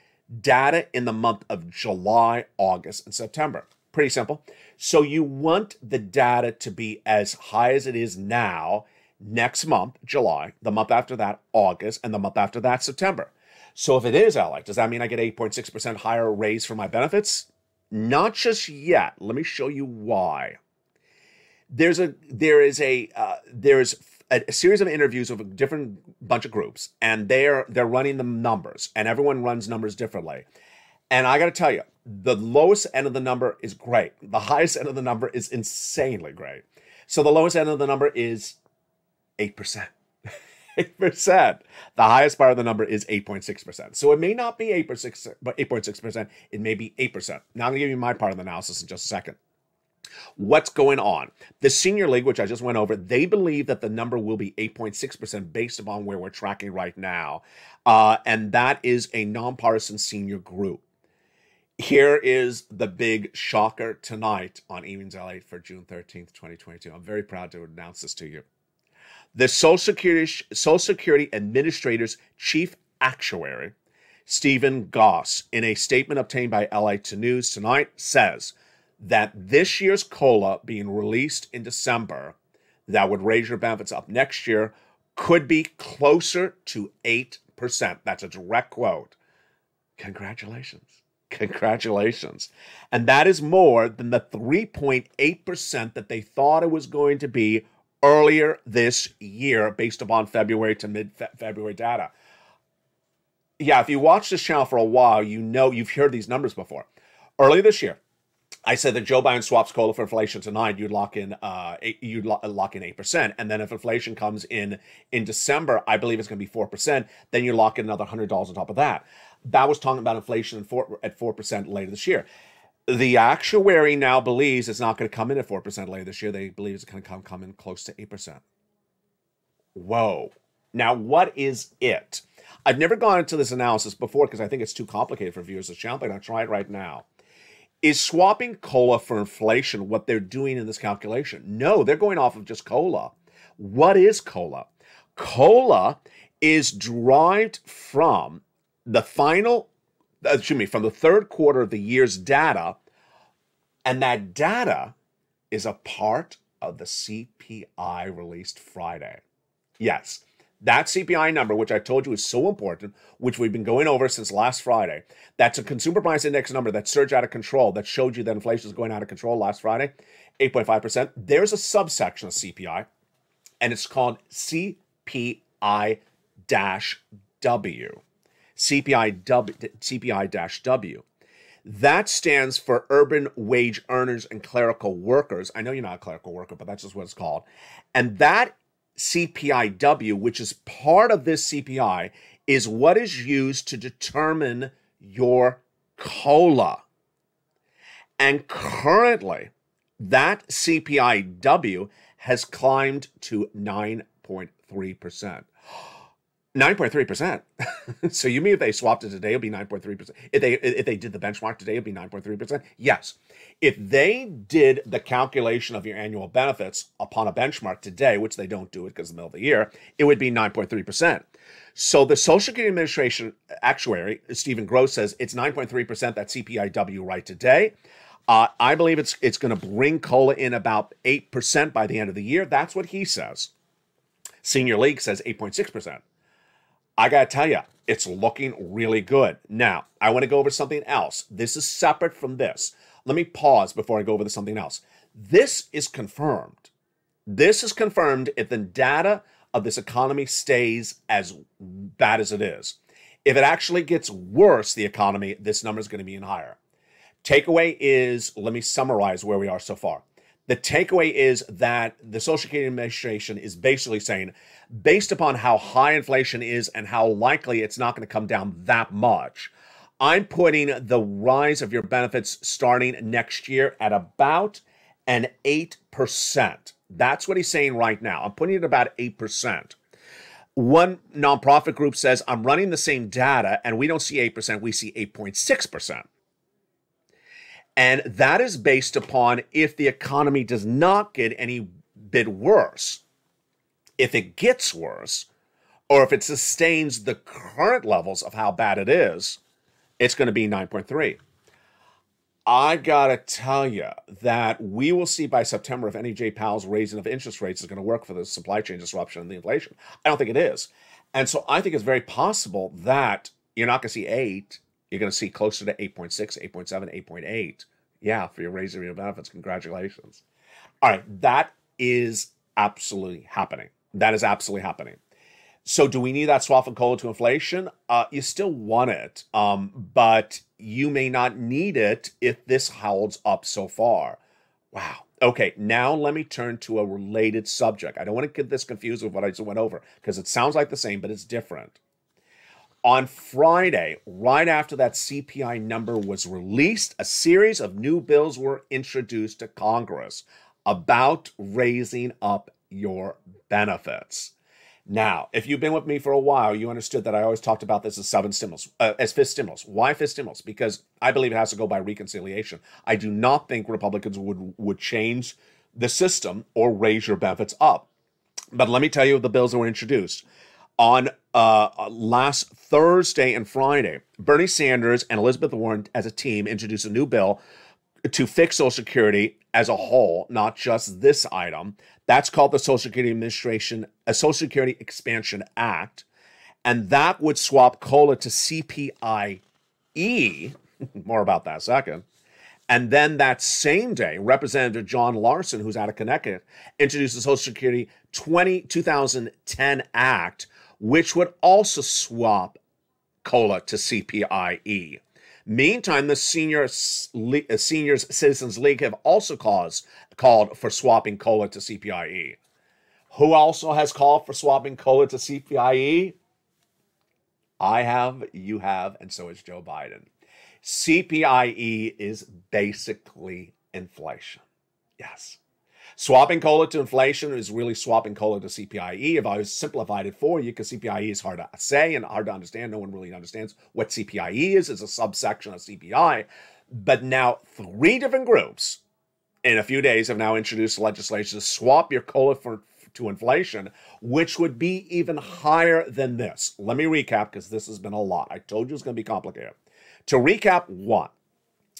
Speaker 2: data in the month of July, August, and September. Pretty simple. So you want the data to be as high as it is now next month, July, the month after that, August, and the month after that, September. So if it is, Alec, does that mean I get 8.6% higher raise for my benefits? Not just yet. Let me show you why. There's a there is a uh, there's a, a, series of interviews of a different bunch of groups, and they're they're running the numbers, and everyone runs numbers differently. And I got to tell you, the lowest end of the number is great. The highest end of the number is insanely great. So the lowest end of the number is 8%. 8%. *laughs* The highest part of the number is 8.6%. So it may not be 8.6, but 8.6%. It may be 8%. Now I'm going to give you my part of the analysis in just a second. What's going on? The senior league, which I just went over, they believe that the number will be 8.6% based upon where we're tracking right now. Uh, and that is a nonpartisan senior group. Here is the big shocker tonight on Evenings LA for June 13th, 2022. I'm very proud to announce this to you. The Social Security, Social Security Administrator's chief actuary, Stephen Goss, in a statement obtained by LA to News tonight, says that this year's COLA being released in December, that would raise your benefits up next year, could be closer to 8%. That's a direct quote. Congratulations. Congratulations. And that is more than the 3.8% that they thought it was going to be earlier this year based upon February to mid February data. Yeah, if you watch this channel for a while, you know you've heard these numbers before. Early this year, I said that Joe Biden swaps cola for inflation tonight, you'd lock in uh you'd lock in eight percent, and then if inflation comes in in December, I believe it's going to be four percent. Then you lock in another hundred dollars on top of that. That was talking about inflation at four percent later this year the actuary now believes it's not going to come in at 4% later this year. They believe it's going to come, come in close to 8%. Whoa. Now, what is it? I've never gone into this analysis before because I think it's too complicated for viewers of the channel, but I'll try it right now. Is swapping COLA for inflation what they're doing in this calculation? No, they're going off of just COLA. What is COLA? COLA is derived from the final uh, excuse me, from the third quarter of the year's data. And that data is a part of the CPI released Friday. Yes, that CPI number, which I told you is so important, which we've been going over since last Friday, that's a consumer price index number that surged out of control, that showed you that inflation is going out of control last Friday, 8.5%. There's a subsection of CPI, and it's called CPI W. CPI CPI-W. That stands for Urban Wage Earners and Clerical Workers. I know you're not a clerical worker, but that's just what it's called. And that CPIW, which is part of this CPI, is what is used to determine your COLA. And currently, that CPIW has climbed to 9.3%. 9.3%. *laughs* so you mean if they swapped it today, it'd be 9.3%. If they if they did the benchmark today, it'd be 9.3%. Yes. If they did the calculation of your annual benefits upon a benchmark today, which they don't do it because of the middle of the year, it would be 9.3%. So the Social Security Administration actuary, Stephen Goss, says it's 9.3% that CPIW right today. Uh, I believe it's it's going to bring COLA in about 8% by the end of the year. That's what he says. Senior League says 8.6%. I got to tell you, it's looking really good. Now, I want to go over something else. This is separate from this. Let me pause before I go over to something else. This is confirmed. This is confirmed if the data of this economy stays as bad as it is. If it actually gets worse, the economy, this number is going to be even higher. Takeaway is let me summarize where we are so far. The takeaway is that the Social Security Administration is basically saying, based upon how high inflation is and how likely it's not going to come down that much, I'm putting the rise of your benefits starting next year at about an 8%. That's what he's saying right now. I'm putting it about 8%. One nonprofit group says, I'm running the same data and we don't see 8%, we see 8.6%. And that is based upon if the economy does not get any bit worse. If it gets worse, or if it sustains the current levels of how bad it is, it's going to be 9.3. I gotta tell you that we will see by September if any J. Powell's raising of interest rates is going to work for the supply chain disruption and the inflation. I don't think it is. And so I think it's very possible that you're not going to see eight. You're going to see closer to 8.6, 8.7, 8.8. Yeah, for your raising your benefits. Congratulations. All right, that is absolutely happening. That is absolutely happening. So, do we need that and cola to inflation? Uh, you still want it, um, but you may not need it if this holds up so far. Wow. Okay, now let me turn to a related subject. I don't want to get this confused with what I just went over because it sounds like the same, but it's different. On Friday, right after that CPI number was released, a series of new bills were introduced to Congress about raising up your benefits. Now, if you've been with me for a while, you understood that I always talked about this as seven stimulus, uh, as fifth stimulus. Why fifth stimulus? Because I believe it has to go by reconciliation. I do not think Republicans would would change the system or raise your benefits up. But let me tell you the bills that were introduced on uh, last Thursday and Friday. Bernie Sanders and Elizabeth Warren, as a team, introduced a new bill to fix Social Security as a whole, not just this item. That's called the Social Security Administration, a Social Security Expansion Act. And that would swap COLA to CPIE. *laughs* More about that second. And then that same day, Representative John Larson, who's out of Connecticut, introduced the Social Security 20, 2010 Act, which would also swap COLA to CPIE. Meantime, the senior uh, seniors citizens league have also caused, called for swapping cola to CPIE. Who also has called for swapping cola to CPIE? I have, you have, and so is Joe Biden. CPIE is basically inflation. Yes. Swapping cola to inflation is really swapping cola to CPIE. If I simplified it for you, because CPIE is hard to say and hard to understand, no one really understands what CPIE is. It's a subsection of CPI. But now, three different groups in a few days have now introduced legislation to swap your cola for, to inflation, which would be even higher than this. Let me recap because this has been a lot. I told you it's going to be complicated. To recap, one,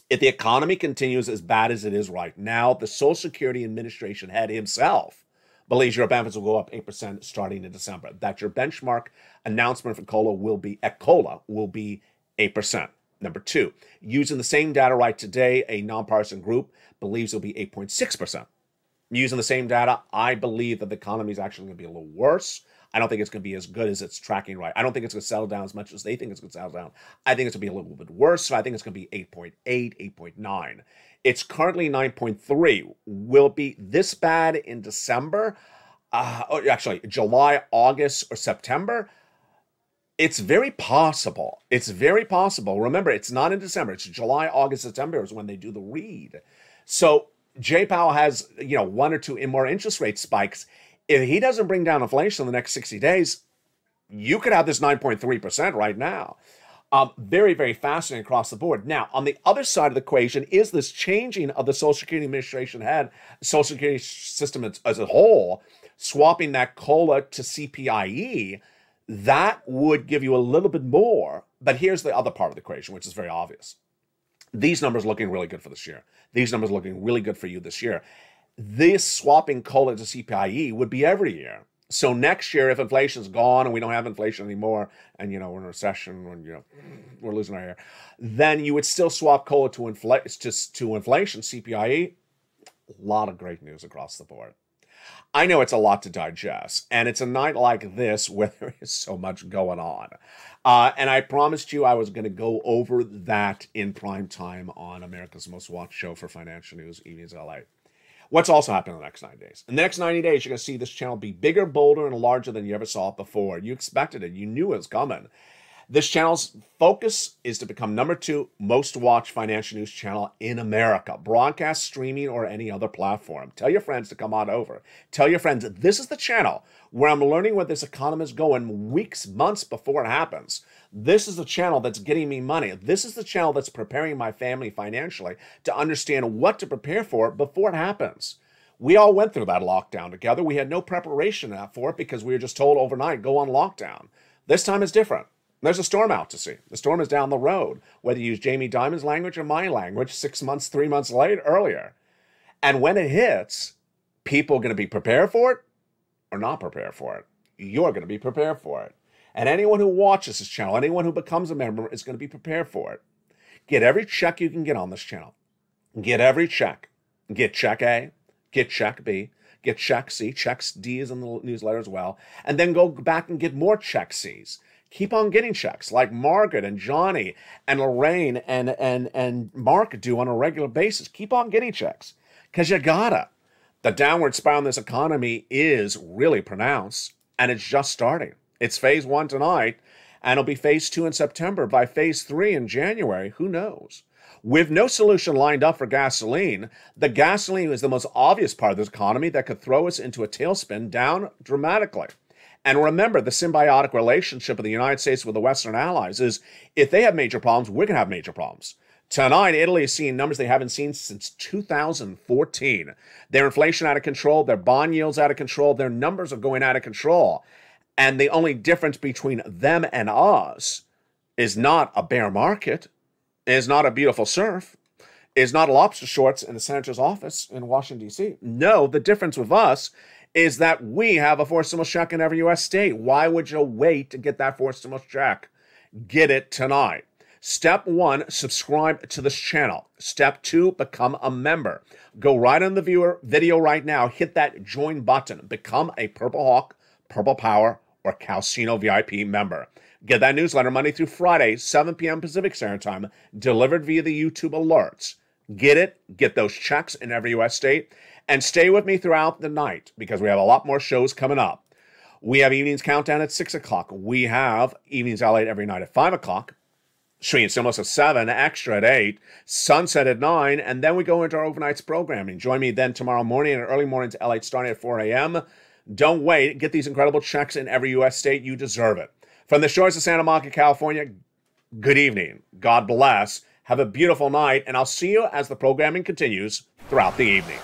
Speaker 2: if the economy continues as bad as it is right now, the Social Security Administration head himself believes your benefits will go up 8% starting in December. That your benchmark announcement for COLA will be at COLA will be 8%. Number two, using the same data right today, a nonpartisan group believes it'll be 8.6%. Using the same data, I believe that the economy is actually going to be a little worse. I don't think it's going to be as good as it's tracking right. I don't think it's going to settle down as much as they think it's going to settle down. I think it's going to be a little bit worse. So I think it's going to be 8.8, 8.9. It's currently 9.3. Will it be this bad in December? Uh, oh, actually, July, August, or September? It's very possible. It's very possible. Remember, it's not in December. It's July, August, September is when they do the read. So Jay Powell has, you know, one or two more interest rate spikes if he doesn't bring down inflation in the next 60 days, you could have this 9.3% right now. Um, very, very fascinating across the board. Now, on the other side of the equation is this changing of the Social Security Administration head, Social Security system as, as a whole, swapping that COLA to CPIE. That would give you a little bit more. But here's the other part of the equation, which is very obvious. These numbers looking really good for this year. These numbers looking really good for you this year this swapping COLA to CPIE would be every year. So next year, if inflation's gone and we don't have inflation anymore, and you know we're in a recession, and you know we're losing our hair, then you would still swap COLA to inflation to, to inflation CPIE. A lot of great news across the board. I know it's a lot to digest, and it's a night like this *laughs* where there is so much going on. Uh, and I promised you I was going to go over that in prime time on America's Most Watched Show for Financial News, Evenings LA. What's also happening in the next 90 days? In the next 90 days, you're going to see this channel be bigger, bolder, and larger than you ever saw it before. You expected it. You knew it was coming. This channel's focus is to become number two most watched financial news channel in America, broadcast, streaming, or any other platform. Tell your friends to come on over. Tell your friends this is the channel where I'm learning where this economy is going weeks, months before it happens. This is the channel that's getting me money. This is the channel that's preparing my family financially to understand what to prepare for before it happens. We all went through that lockdown together. We had no preparation for it because we were just told overnight, go on lockdown. This time is different. There's a storm out to sea. The storm is down the road, whether you use Jamie Dimon's language or my language, six months, three months later, earlier. And when it hits, people are going to be prepared for it or not prepared for it. You're going to be prepared for it. And anyone who watches this channel, anyone who becomes a member, is going to be prepared for it. Get every check you can get on this channel. Get every check. Get check A, get check B, get check C. Check D is in the newsletter as well. And then go back and get more check C's keep on getting checks like Margaret and Johnny and Lorraine and and and Mark do on a regular basis. Keep on getting checks because you gotta. The downward spiral in this economy is really pronounced and it's just starting. It's phase one tonight and it'll be phase two in September. By phase three in January, who knows? With no solution lined up for gasoline, the gasoline is the most obvious part of this economy that could throw us into a tailspin down dramatically. And remember, the symbiotic relationship of the United States with the Western allies is if they have major problems, we're going to have major problems. Tonight, Italy is seeing numbers they haven't seen since 2014. Their inflation out of control, their bond yields out of control, their numbers are going out of control. And the only difference between them and us is not a bear market, is not a beautiful surf, is not lobster shorts in the senator's office in Washington, D.C. No, the difference with us is that we have a stimulus check in every U.S. state. Why would you wait to get that stimulus check? Get it tonight. Step one, subscribe to this channel. Step two, become a member. Go right on the viewer video right now, hit that join button, become a Purple Hawk, Purple Power, or Calcino VIP member. Get that newsletter Monday through Friday, 7 p.m. Pacific Standard Time, delivered via the YouTube alerts. Get it, get those checks in every U.S. state, and stay with me throughout the night because we have a lot more shows coming up. We have Evenings Countdown at 6 o'clock. We have Evenings LA every night at 5 o'clock. Stream Stimulus at 7, Extra at 8, Sunset at 9, and then we go into our overnights programming. Join me then tomorrow morning and early mornings LA starting at 4 a.m. Don't wait. Get these incredible checks in every U.S. state. You deserve it. From the shores of Santa Monica, California, good evening. God bless. Have a beautiful night, and I'll see you as the programming continues throughout the evening.